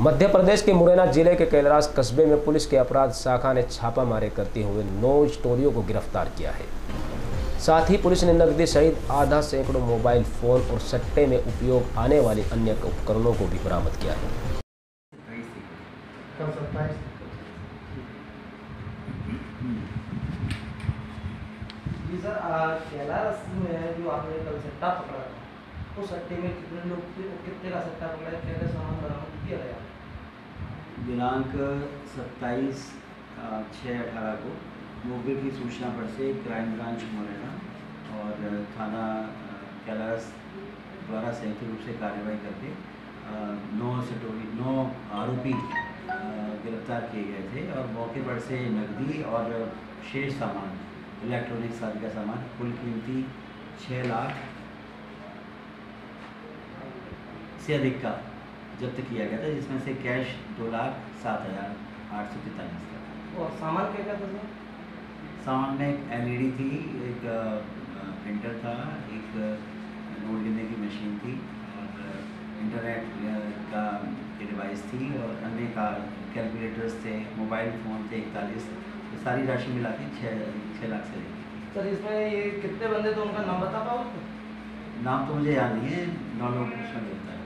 मध्य प्रदेश के मुरैना ज़िले के कैलराज कस्बे में पुलिस के अपराध शाखा ने छापा मारे करते हुए नौ स्टोरियों को गिरफ़्तार किया है। साथ ही पुलिस ने नकदी सहित आधा सैकड़ों मोबाइल फ़ोन और सट्टे में उपयोग आने वाले अन्य उपकरणों को भी बरामद किया है। जी सर कैलाश में जो आपने कल सट्टा पकड़ा था उस सट्टे में कितने लोग कितने का सट्टा पकड़ा है, क्या सामान बरामद किया गया दिनांक सत्ताईस छः अठारह को मुखबिर की सूचना पर से क्राइम ब्रांच मुरैना और थाना कैलाश द्वारा संयुक्त रूप से कार्रवाई करके नौ सटोरी, नौ आरोपी गिरफ़्तार किए गए थे और मौके पर से नकदी और शेष सामान इलेक्ट्रॉनिक्स आदि का सामान, कुल कीमती छः लाख से अधिक का जब्त किया गया था जिसमें से कैश दो लाख सात हज़ार आठ सौ तैंतालीस था। और सामान क्या क्या था सर सामान में एक एलईडी थी एक प्रिंटर था एक नोट गिनने की मशीन थी और इंटरनेट का डिवाइस थी और अन्य का कैलकुलेटर्स थे मोबाइल फ़ोन थे इकतालीस ये सारी राशि मिला के छः छः लाख से की। सर इसमें ये कितने बंदे थे उनका नाम बता पाओगे नाम तो मुझे याद नहीं है नौ लोग उसमें गिरफ़्तार